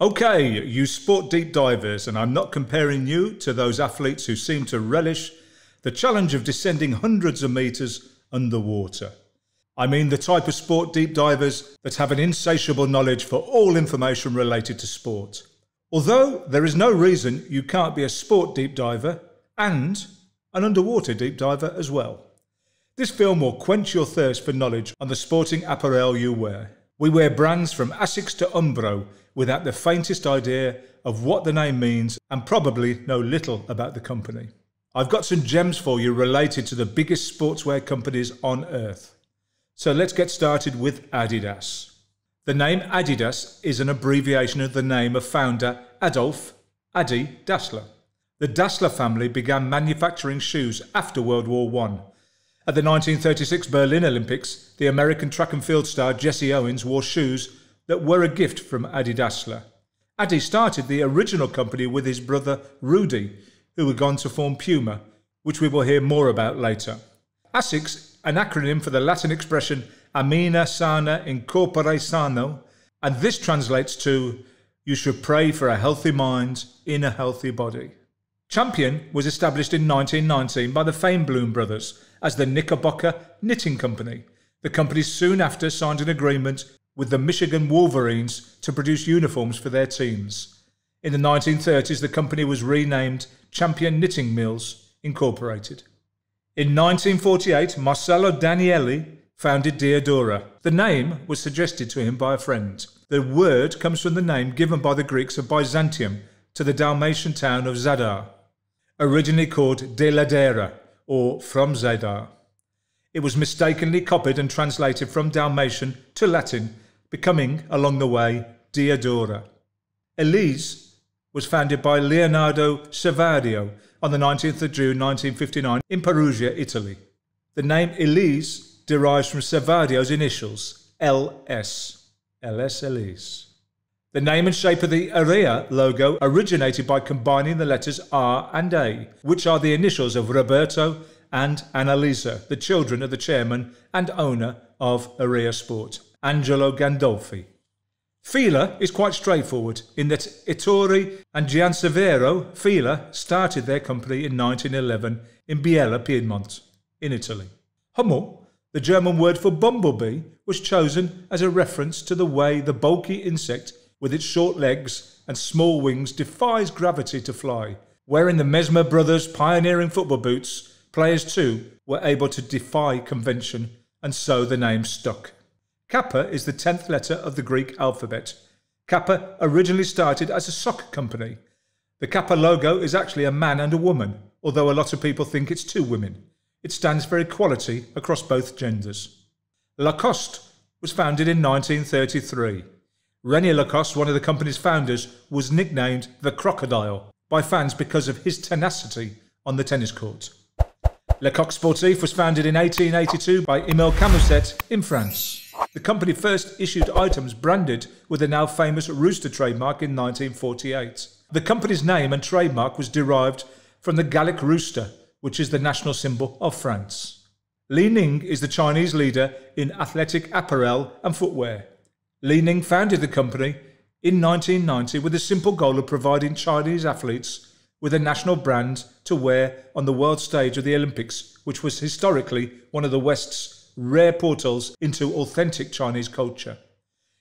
Okay, you sport deep divers, and I'm not comparing you to those athletes who seem to relish the challenge of descending hundreds of metres underwater. I mean the type of sport deep divers that have an insatiable knowledge for all information related to sport. Although there is no reason you can't be a sport deep diver and an underwater deep diver as well. This film will quench your thirst for knowledge on the sporting apparel you wear. We wear brands from Asics to Umbro without the faintest idea of what the name means and probably know little about the company. I've got some gems for you related to the biggest sportswear companies on earth. So let's get started with Adidas. The name Adidas is an abbreviation of the name of founder Adolf Adi Dassler. The Dassler family began manufacturing shoes after World War I at the 1936 Berlin Olympics, the American track and field star Jesse Owens wore shoes that were a gift from Adi Dassler. Adi started the original company with his brother Rudy, who had gone to form Puma, which we will hear more about later. ASICS, an acronym for the Latin expression Anima sana in corpore sano, and this translates to You should pray for a healthy mind in a healthy body. Champion was established in 1919 by the Feinbloom brothers as the Knickerbocker Knitting Company. The company soon after signed an agreement with the Michigan Wolverines to produce uniforms for their teams. In the 1930s, the company was renamed Champion Knitting Mills Incorporated. In 1948, Marcello Danieli founded Diadora. The name was suggested to him by a friend. The word comes from the name given by the Greeks of Byzantium to the Dalmatian town of Zadar originally called De Ladera or from Zadar. It was mistakenly copied and translated from Dalmatian to Latin, becoming, along the way, Diadora. Ellesse was founded by Leonardo Servadio on the 19th of June 1959 in Perugia, Italy. The name Ellesse derives from Servadio's initials, LS, LS Ellesse. The name and shape of the Errea logo originated by combining the letters R and A, which are the initials of Roberto and Annalisa, the children of the chairman and owner of Errea Sport, Angelo Gandolfi. Fila is quite straightforward in that Ettore and Giansevero Fila started their company in 1911 in Biella, Piedmont, in Italy. Hummel, the German word for bumblebee, was chosen as a reference to the way the bulky insect with its short legs and small wings, defies gravity to fly. Wearing the Messmer brothers' pioneering football boots, players too were able to defy convention, and so the name stuck. Kappa is the tenth letter of the Greek alphabet. Kappa originally started as a sock company. The Kappa logo is actually a man and a woman, although a lot of people think it's two women. It stands for equality across both genders. Lacoste was founded in 1933. René Lacoste, one of the company's founders, was nicknamed the Crocodile by fans because of his tenacity on the tennis court. Le Coq Sportif was founded in 1882 by Emile Camuset in France. The company first issued items branded with the now famous Rooster trademark in 1948. The company's name and trademark was derived from the Gallic rooster, which is the national symbol of France. Li Ning is the Chinese leader in athletic apparel and footwear. Li Ning founded the company in 1990 with the simple goal of providing Chinese athletes with a national brand to wear on the world stage of the Olympics, which was historically one of the West's rare portals into authentic Chinese culture.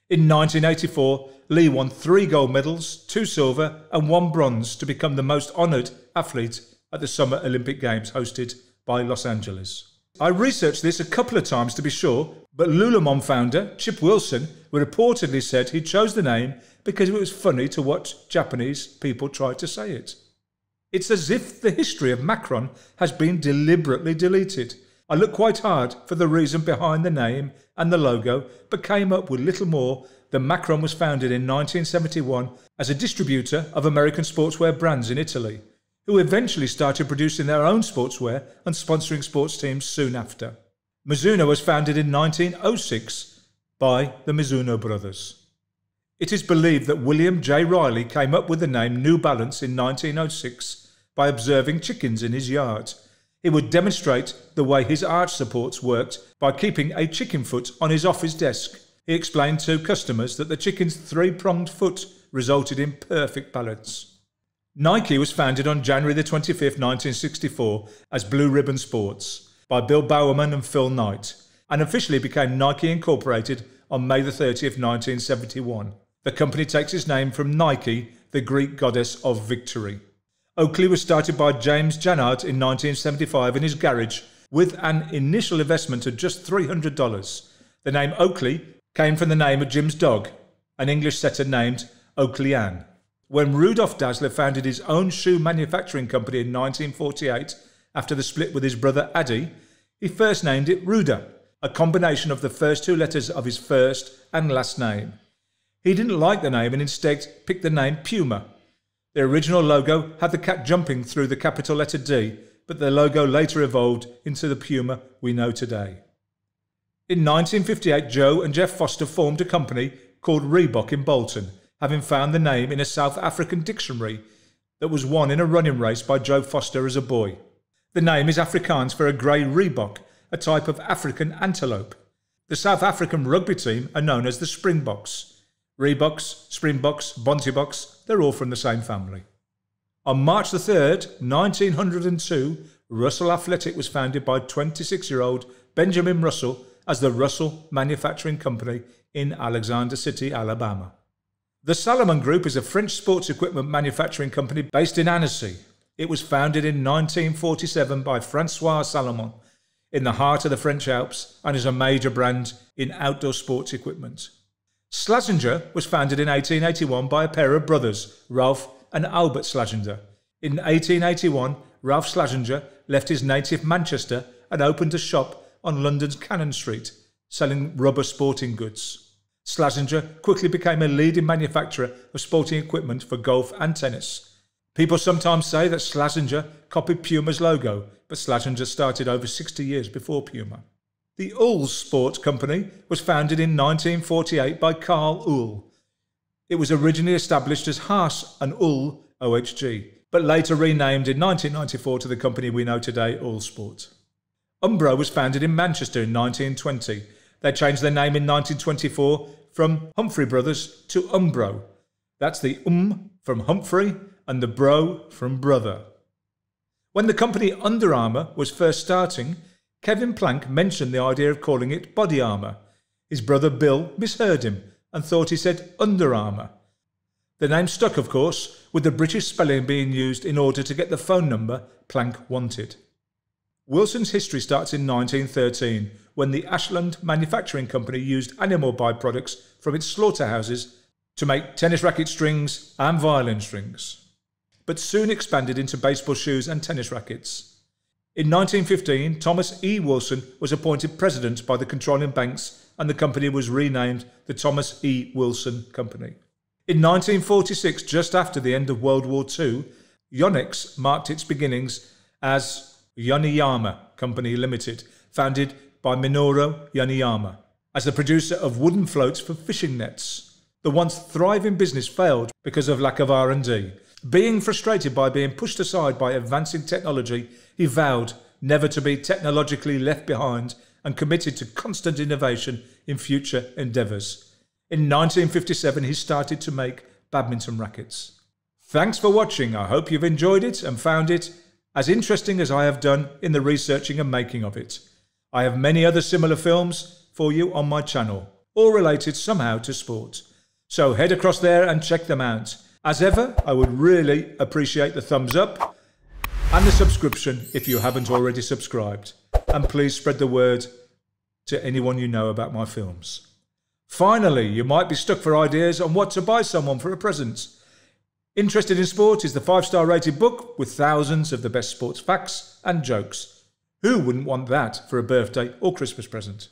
In 1984, Li won three gold medals, two silver, and one bronze to become the most honoured athlete at the Summer Olympic Games hosted by Los Angeles. I researched this a couple of times to be sure, but Lululemon founder Chip Wilson reportedly said he chose the name because it was funny to watch Japanese people try to say it. It's as if the history of Macron has been deliberately deleted. I looked quite hard for the reason behind the name and the logo, but came up with little more than Macron was founded in 1971 as a distributor of American sportswear brands in Italy who eventually started producing their own sportswear and sponsoring sports teams soon after. Mizuno was founded in 1906 by the Mizuno brothers. It is believed that William J. Riley came up with the name New Balance in 1906 by observing chickens in his yard. He would demonstrate the way his arch supports worked by keeping a chicken foot on his office desk. He explained to customers that the chicken's three pronged foot resulted in perfect balance. Nike was founded on January the 25th, 1964 as Blue Ribbon Sports by Bill Bowerman and Phil Knight and officially became Nike Incorporated on May the 30th, 1971. The company takes its name from Nike, the Greek goddess of victory. Oakley was started by James Jannard in 1975 in his garage with an initial investment of just $300. The name Oakley came from the name of Jim's dog, an English setter named Oakley Ann. When Rudolf Dassler founded his own shoe manufacturing company in 1948, after the split with his brother Adi, he first named it Ruda, a combination of the first two letters of his first and last name. He didn't like the name and instead picked the name Puma. The original logo had the cat jumping through the capital letter D, but the logo later evolved into the Puma we know today. In 1958, Joe and Jeff Foster formed a company called Reebok in Bolton, having found the name in a South African dictionary that was won in a running race by Joe Foster as a boy. The name is Afrikaans for a grey Reebok, a type of African antelope. The South African rugby team are known as the Springboks. Reeboks, Springboks, Bonteboks, they're all from the same family. On March the 3rd, 1902, Russell Athletic was founded by 26 year old Benjamin Russell as the Russell Manufacturing Company in Alexander City, Alabama. The Salomon Group is a French sports equipment manufacturing company based in Annecy. It was founded in 1947 by Francois Salomon in the heart of the French Alps and is a major brand in outdoor sports equipment. Slazenger was founded in 1881 by a pair of brothers, Ralph and Albert Slazenger. In 1881, Ralph Slazenger left his native Manchester and opened a shop on London's Cannon Street, selling rubber sporting goods. Slazenger quickly became a leading manufacturer of sporting equipment for golf and tennis. People sometimes say that Slazenger copied Puma's logo, but Slazenger started over 60 years before Puma. The Uhlsport Company was founded in 1948 by Carl Uhl. It was originally established as Haas and Uhl OHG, but later renamed in 1994 to the company we know today, Uhlsport. Umbro was founded in Manchester in 1920. They changed their name in 1924 from Humphrey Brothers to Umbro. That's the um from Humphrey and the bro from brother. When the company Under Armour was first starting, Kevin Plank mentioned the idea of calling it body armour. His brother Bill misheard him and thought he said Under Armour. The name stuck, of course, with the British spelling being used in order to get the phone number Plank wanted. Wilson's history starts in 1913 when the Ashland Manufacturing Company used animal byproducts from its slaughterhouses to make tennis racket strings and violin strings, but soon expanded into baseball shoes and tennis rackets. In 1915, Thomas E. Wilson was appointed president by the controlling banks and the company was renamed the Thomas E. Wilson Company. In 1946, just after the end of World War II, Yonex marked its beginnings as Yoneyama Company Limited, founded by Minoru Yoneyama, as the producer of wooden floats for fishing nets. The once thriving business failed because of lack of R&D. Being frustrated by being pushed aside by advancing technology, he vowed never to be technologically left behind and committed to constant innovation in future endeavours. In 1957, he started to make badminton rackets. Thanks for watching. I hope you've enjoyed it and found it as interesting as I have done in the researching and making of it. I have many other similar films for you on my channel, all related somehow to sport. So head across there and check them out. As ever, I would really appreciate the thumbs up and the subscription if you haven't already subscribed. And please spread the word to anyone you know about my films. Finally, you might be stuck for ideas on what to buy someone for a present. Interested in Sport is the five star rated book with thousands of the best sports facts and jokes. Who wouldn't want that for a birthday or Christmas present?